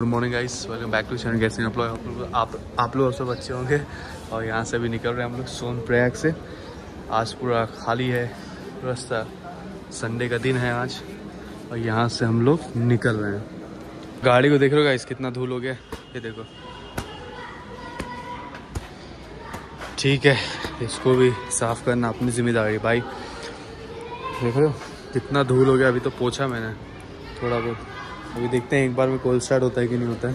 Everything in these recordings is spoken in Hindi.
Good morning guys welcome back to channel कैसे आप लोग आप आप लोग सब अच्छे होंगे। और यहाँ से भी निकल रहे हैं हम लोग सोन प्रयाग से। आज पूरा खाली है। रास्ता संडे का दिन है आज। और यहाँ से हम लोग निकल रहे हैं। गाड़ी को देख रहे हो गाइस कितना धूल हो गया। ये देखो। ठीक है। इसको भी साफ़ करना अपनी ज़िम्मेदारी। भाई, देख रहे हो? कितना धूल हो गया। अभी तो पोछा मैंने। थोड़ा बहुत। अभी देखते हैं एक बार में कोल्ड स्टार्ट होता है कि नहीं होता है।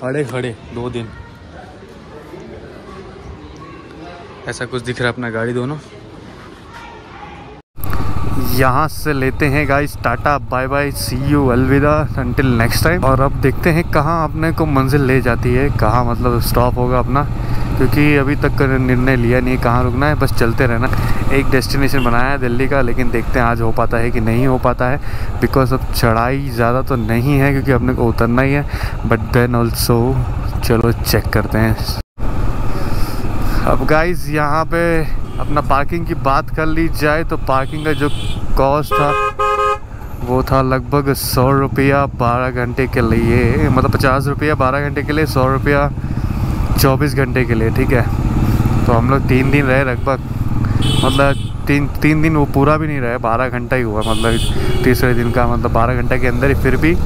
खड़े खड़े, दो दिन। ऐसा कुछ दिख रहा है अपना गाड़ी दोनों। यहाँ से लेते हैं guys tata bye bye see you अलविदा अंटिल नेक्स्ट टाइम और अब देखते हैं कहाँ अपने को मंजिल ले जाती है, कहाँ मतलब स्टॉप होगा अपना। क्योंकि अभी तक निर्णय लिया नहीं, कहाँ रुकना है, बस चलते रहना एक डेस्टिनेशन बनाया है दिल्ली का, लेकिन देखते हैं आज हो पाता है कि नहीं हो पाता है। बिकॉज़ अब चढ़ाई ज़्यादा तो नहीं है, क्योंकि अपने को उतरना ही है। बट देन ऑल्सो चलो चेक करते हैं। अब गाइस यहाँ पे अपना पार्किंग की बात कर ली जाए तो पार्किंग का जो कॉस्ट था, वो था लगभग सौ रुपया बारह घंटे के लिए मतलब पचास रुपया बारह घंटे के लिए, सौ रुपया चौबीस घंटे के लिए, ठीक है? तो हम लोग तीन दिन रहे लगभग। मतलब तीन तीन दिन वो पूरा भी नहीं रहे, बारह घंटा ही हुआ मतलब तीसरे दिन का मतलब बारह घंटे के अंदर ही फिर भी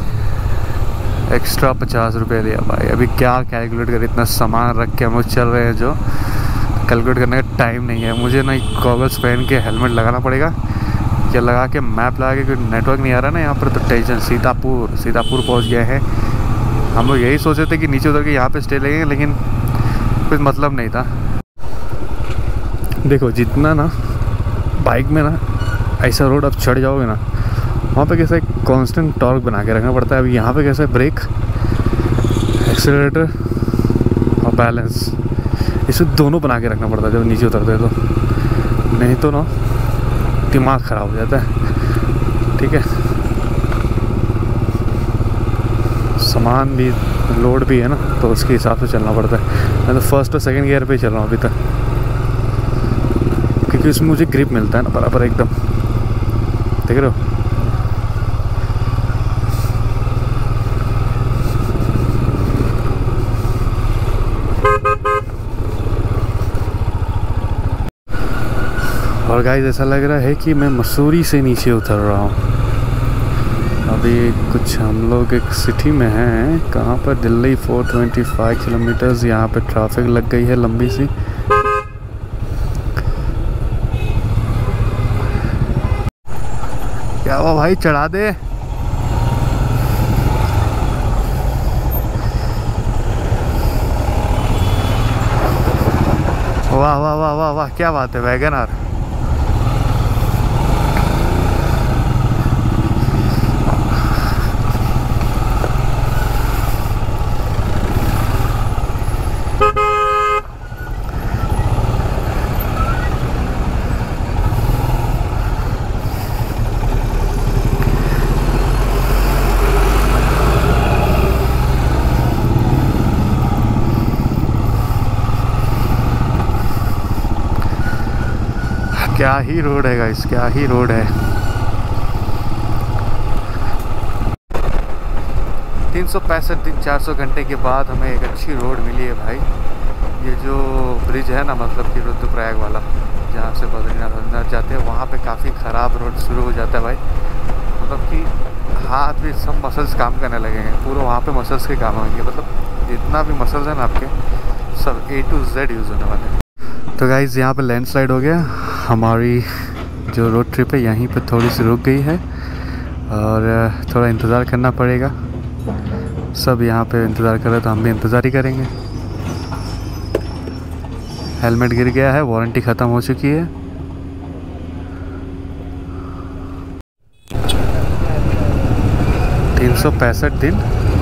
एक्स्ट्रा पचास रुपये लिया भाई। अभी क्या कैलकुलेट कर, इतना सामान रख के हम लोग चल रहे हैं जो कैलकुलेट करने का टाइम नहीं है। मुझे ना गॉगल्स पहन के हेलमेट लगाना पड़ेगा। या लगा के मैप लगा के नेटवर्क नहीं आ रहा ना यहाँ पर तो टेंशन सीतापुर सीतापुर पहुँच गए हैं। हम लोग यही सोचे थे कि नीचे उतर के यहाँ पे स्टे लेंगे लेकिन कुछ मतलब नहीं था। देखो, जितना ना बाइक में ना ऐसा रोड आप चढ़ जाओगे ना, वहाँ पे कैसे कांस्टेंट टॉर्क बना के रखना पड़ता है। अभी यहाँ पे कैसे ब्रेक एक्सेलरेटर और बैलेंस इसे दोनों बना के रखना पड़ता है। जब नीचे उतरते हैं तो। नहीं तो ना दिमाग ख़राब हो जाता है। ठीक है? सामान भी लोड भी है ना तो उसके हिसाब से चलना पड़ता है। मैं तो फ़र्स्ट और सेकंड गियर पे ही चल रहा हूँ अभी तक। क्योंकि उसमें मुझे ग्रिप मिलता है ना, बराबर एकदम। देख रहे हो? और गाइस ऐसा लग रहा है कि मैं मसूरी से नीचे उतर रहा हूँ। अभी कुछ हम लोग एक सिटी में हैं। कहाँ पर? दिल्ली 425 किलोमीटर्स यहाँ पे ट्रैफ़िक लग गई है लंबी सी। क्या हुआ भाई? चढ़ा दे। वाह वाह वाह वाह वाह, क्या बात है, वैगन आर क्या ही रोड है गाइस क्या ही रोड है। तीन सौ पैंसठ दिन, चार सौ घंटे के बाद हमें एक अच्छी रोड मिली है भाई। ये जो ब्रिज है ना मतलब कि रुद्रप्रयाग वाला, जहाँ से बद्रीनाथ बद्रीनाथ जाते हैं, वहाँ पे काफ़ी ख़राब रोड शुरू हो जाता है भाई। मतलब कि हाथ भी, सब मसल्स काम करने लगेंगे पूरे वहाँ पे मसल्स के काम होंगे। मतलब जितना भी मसल्स हैं ना आपके, सब ए टू जेड यूज़ होने वाले हैं। तो गाइज़ यहाँ पे लैंडस्लाइड हो गया। हमारी जो रोड ट्रिप है, यहीं पर थोड़ी सी रुक गई है और थोड़ा इंतज़ार करना पड़ेगा। सब यहाँ पे इंतज़ार कर रहे तो हम भी इंतज़ार ही करेंगे। हेलमेट गिर गया है, वारंटी ख़त्म हो चुकी है। तीन सौ पैंसठ दिन,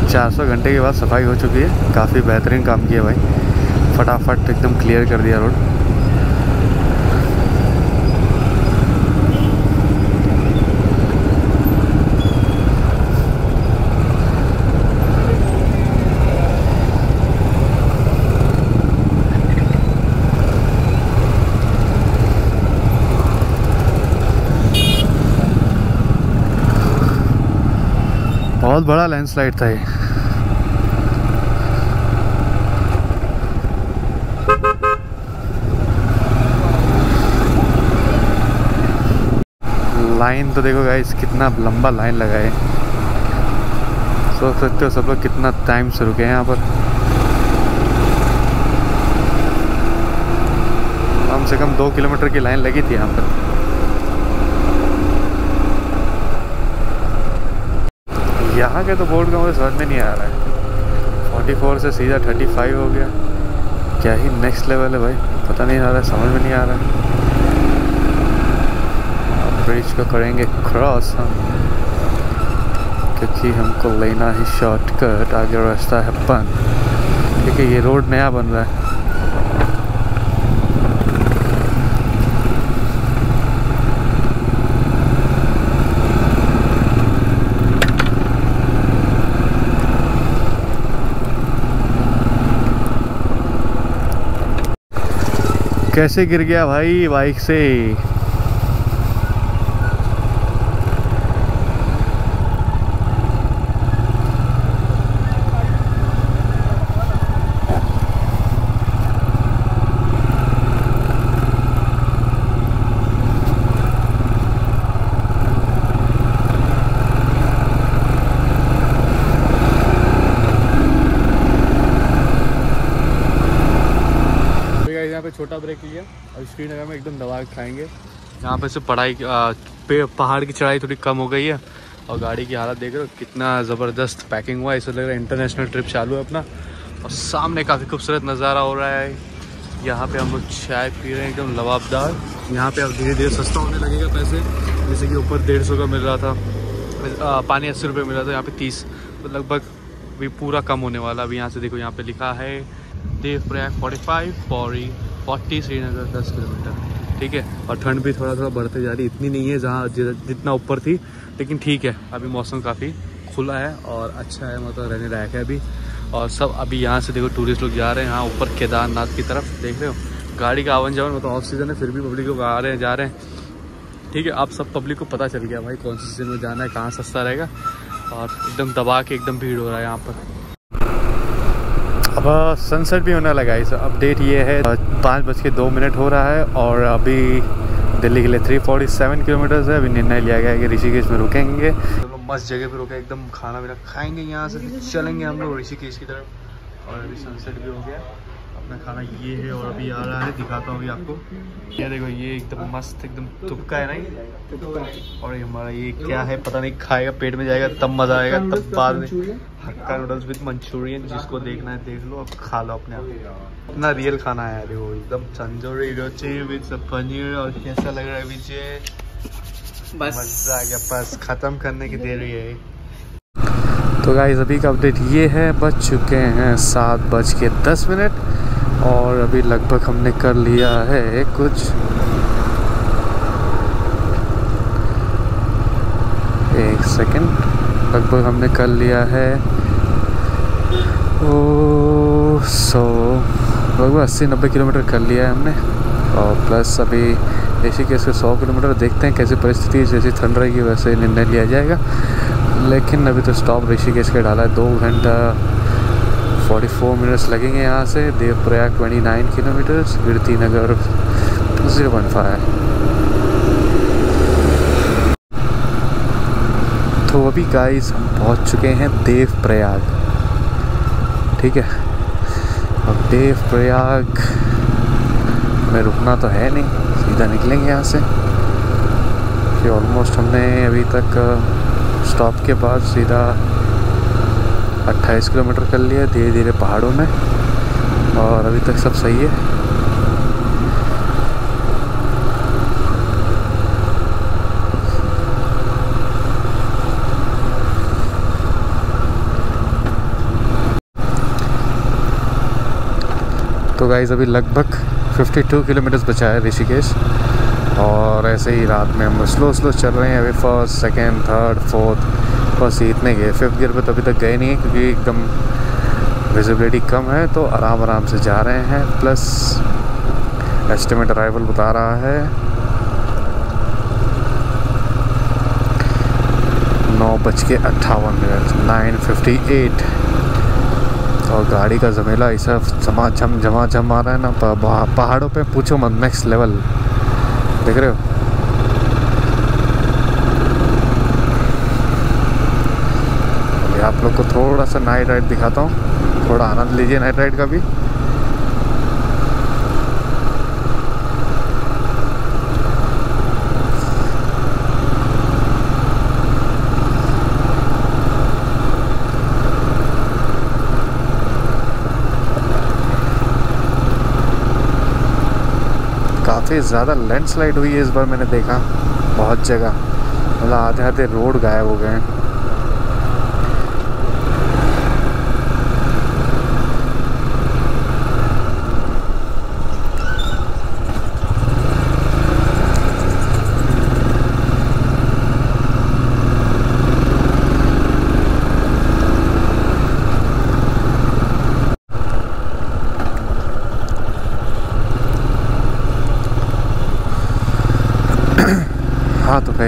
चार सौ घंटे के बाद सफ़ाई हो चुकी है। काफ़ी बेहतरीन काम किया भाई। फटाफट एकदम क्लियर कर दिया रोड बहुत बड़ा लैंडस्लाइड था ये। लाइन तो देखो गाइस कितना लंबा लाइन लगा है। सोच सकते हो सब लोग कितना टाइम से रुके हैं यहाँ पर। कम से कम दो किलोमीटर की लाइन लगी थी यहाँ पर। यहाँ के तो बोर्ड का मुझे समझ में नहीं आ रहा है। 44 से सीधा 35 हो गया। क्या ही नेक्स्ट लेवल है भाई? पता नहीं आ रहा है समझ में नहीं आ रहा। है ब्रिज को करेंगे क्रॉस हम। क्योंकि हमको लेना ही शॉर्टकट आगे रास्ता है बंद। क्योंकि ये रोड नया बन रहा है। कैसे गिर गया भाई बाइक से यहाँ पे छोटा ब्रेक लिया श्रीनगर में एकदम के खाएँगे। यहाँ पे से पढ़ाई पहाड़ की चढ़ाई थोड़ी कम हो गई है और गाड़ी की हालत देख रहे हो कितना ज़बरदस्त पैकिंग हुआ है। इसे लग रहा है इंटरनेशनल ट्रिप चालू है अपना। और सामने काफ़ी खूबसूरत नज़ारा हो रहा है। यहाँ पे हम लोग चाय पी रहे हैं एकदम लवाबदार यहाँ पे अब धीरे धीरे सस्ता होने लगेगा पैसे। जैसे कि ऊपर डेढ़ सौ का मिल रहा था। आ, पानी अस्सी रुपये मिल रहा था यहाँ पे तीस। तो लगभग भी पूरा कम होने वाला अभी यहाँ से देखो यहाँ पे लिखा है Dev Prayag forty five Pauri. Forty Srinagar दस किलोमीटर। ठीक है? और ठंड भी थोड़ा थोड़ा बढ़ते जा रही, इतनी नहीं है जहाँ जितना ऊपर थी, लेकिन ठीक है, अभी मौसम काफ़ी खुला है और अच्छा है मतलब रहने लायक है अभी। और सब अभी यहाँ से देखो टूरिस्ट लोग जा रहे हैं, यहाँ ऊपर केदारनाथ की तरफ़, देख रहे हो? गाड़ी का आवन जावन मतलब ऑफ़ सीज़न है, फिर भी पब्लिक लोग आ रहे हैं, जा रहे हैं। ठीक है आप सब पब्लिक को पता चल गया भाई, कौन सी सीज़न में जाना है, कहाँ सस्ता रहेगा। और एकदम दबा के एकदम भीड़ हो रहा है यहाँ पर। अब सनसेट भी होने लगा इस अपडेट ये है पाँच बज के दो मिनट हो रहा है और अभी दिल्ली के लिए थ्री फोर्टी सेवन किलोमीटर्स है। अभी निर्णय लिया गया है कि ऋषिकेश में रुकेंगे। हम लोग मस्त जगह पे रुके, एकदम खाना पीना खाएँगे यहाँ से चलेंगे हम लोग ऋषिकेश की तरफ़। और अभी सनसेट भी हो गया। अपना खाना ये है और अभी आ रहा है दिखाता हूँ अभी आपको। ये देखो ये एकदम मस्त एकदम तुपका है ना और ये हमारा ये क्या है पता नहीं खाएगा पेट में जाएगा तब मज़ा आएगा तब बाद में। हक्का नूडल्स विद मंचूरियन जिसको देखना है देख लो अब खा लो अपने आप। इतना रियल खाना है अरे वो एकदम तंदूरी रोटी विद पनीर और कैसा लग रहा है विजय? बस। मज़ा आ गया बस ख़त्म करने की देर है तो गाइज़ अभी का अपडेट ये है बज चुके हैं सात बज के दस मिनट। और अभी लगभग हमने कर लिया है कुछ। एक सेकंड। लगभग हमने कर लिया है। ओ, सौ, लगभग अस्सी नब्बे किलोमीटर कर लिया है हमने। और प्लस अभी ऋषिकेश के सौ किलोमीटर देखते हैं कैसी परिस्थिति जैसी ठंड रहेगी वैसे निर्णय लिया जाएगा। लेकिन अभी तो स्टॉप ऋषिकेश के डाला है, दो घंटा 44 मिनट्स लगेंगे यहाँ से Devprayag 29 kilometres Kirti Nagar zero point five तो अभी गाइस हम पहुँच चुके हैं देव प्रयाग ठीक है? अब देव प्रयाग में रुकना तो है नहीं, सीधा निकलेंगे यहाँ से। कि ऑलमोस्ट हमने अभी तक स्टॉप के बाद सीधा 28 किलोमीटर कर लिया धीरे धीरे पहाड़ों में। और अभी तक सब सही है। तो गाइज़ अभी लगभग 52 किलोमीटर्स बचा है, ऋषिकेश। और ऐसे ही रात में हम स्लो स्लो चल रहे हैं अभी फ़र्स्ट सेकेंड थर्ड फोर्थ बस इतने गए। फिफ्थ गियर पर तो अभी तक गए नहीं है क्योंकि एकदम विजिबिलिटी कम है तो आराम आराम से जा रहे हैं। प्लस एस्टिमेट अराइवल बता रहा है। नौ बज के अट्ठावन मिनट नाइन फिफ्टी एट और गाड़ी का जमेला ऐसा जमा झम जमा झम आ रहा है ना पहाड़ों पे पूछो मत नेक्स्ट लेवल देख रहे हो? आप लोग को थोड़ा सा नाइट राइड दिखाता हूँ। थोड़ा आनंद लीजिए नाइट राइड का भी। काफ़ी ज़्यादा लैंडस्लाइड हुई है इस बार मैंने देखा। बहुत जगह। मतलब आधे आधे रोड गायब हो गए हैं।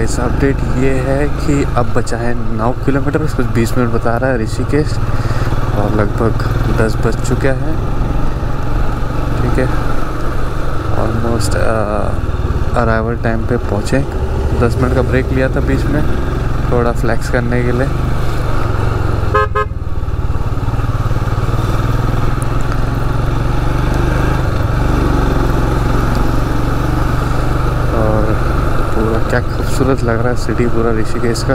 तो अपडेट ये है कि अब बचा है नौ किलोमीटर कुछ बीस मिनट बता रहा है ऋषिकेश, और लगभग दस बज चुका है। ठीक है। ऑलमोस्ट अराइवल टाइम पे पहुँचे। दस मिनट का ब्रेक लिया था बीच में, थोड़ा फ्लैक्स करने के लिए क्या खूबसूरत लग रहा है सिटी पूरा ऋषिकेश का।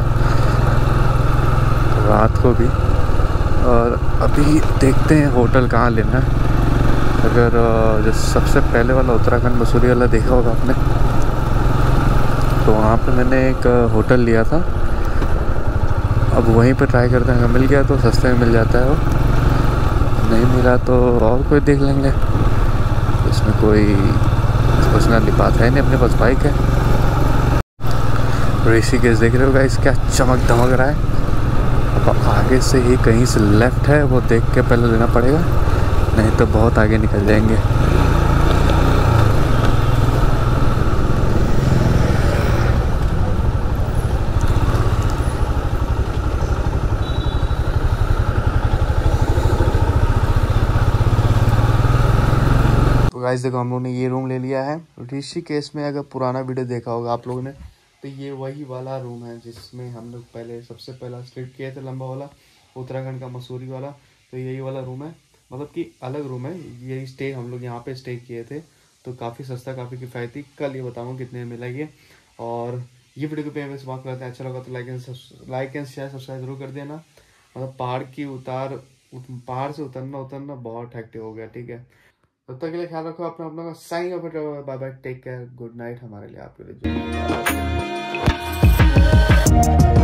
रात को भी। और अभी देखते हैं होटल कहाँ लेना है। अगर जो सबसे पहले वाला उत्तराखंड मसूरी वाला देखा होगा आपने। तो वहाँ पे मैंने एक होटल लिया था। अब वहीं पे ट्राई करते हैं। अगर मिल गया तो सस्ते में मिल जाता है वो। नहीं मिला तो और कोई देख लेंगे। इसमें कोई पर्सनली बात है नहीं अपने पास बाइक है। ऋषिकेश देख रहे हो गाइस क्या चमक धमक रहा है? अब आगे से ही कहीं से लेफ़्ट है, वो देख के पहले लेना पड़ेगा, नहीं तो बहुत आगे निकल जाएँगे। तो देखो, हम लोग ने ये रूम ले लिया है। ऋषिकेश में अगर पुराना वीडियो देखा होगा आप लोगों ने तो ये वही वाला रूम है जिसमें हम लोग पहले, सबसे पहला स्ट्रिप किए थे लंबा वाला, उत्तराखंड का मसूरी वाला तो यही वाला रूम है। मतलब कि अलग रूम है, यही स्टे हम लोग यहाँ पे स्टे किए थे। तो काफ़ी सस्ता, काफ़ी किफ़ायती, कल ये बताऊँ कितने मिला ये। और ये वीडियो पे समाप्त करते हैं अच्छा लगा तो like and like and share subscribe ज़रूर कर देना। मतलब पहाड़ की उतार पहाड़ से उतरना उतरना बहुत हेक्टिव हो गया, ठीक है। तब तक के लिए ख्याल रखो, अपना अपना sign off bye bye take care good night हमारे लिए, आपके लिए